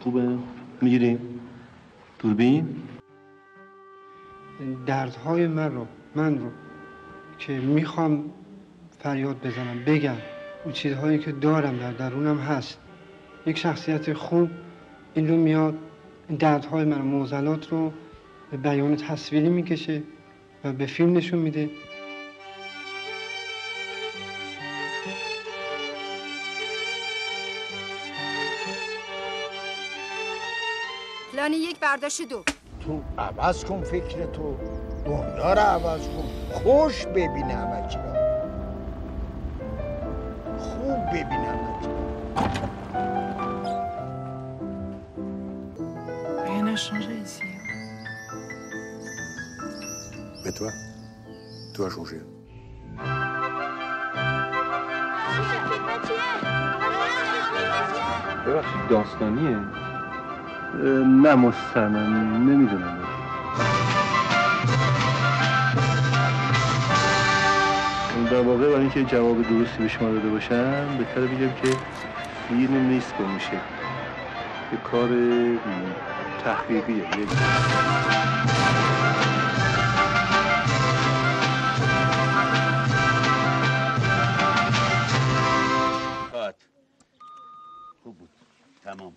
خوبه؟ می‌گیریم؟ دوربین؟ دردهای من رو من رو که می‌خوام فریاد بزنم بگم اون چیزهایی که دارم در درونم هست. یک شخصیت خوب این رو میاد دردهای من موزلات رو به بیان تصویری می‌کشه و به فیلم نشون میده. پلان یک برداشت دو تو عوض کن فکر تو دنیا رو عوض کن خوش ببین همه. خوب ببین همه چی را. Rien n'a changé ici. Mais toi, toi a changé. ببخشید داستانیه نه مستمم نمی‌دونم. در واقع برای اینکه جواب درستی به شما داده باشم بهتره بگم که فیلم نیست میشه. یه کار تحقیقیه یه کات خوب بود. تمام.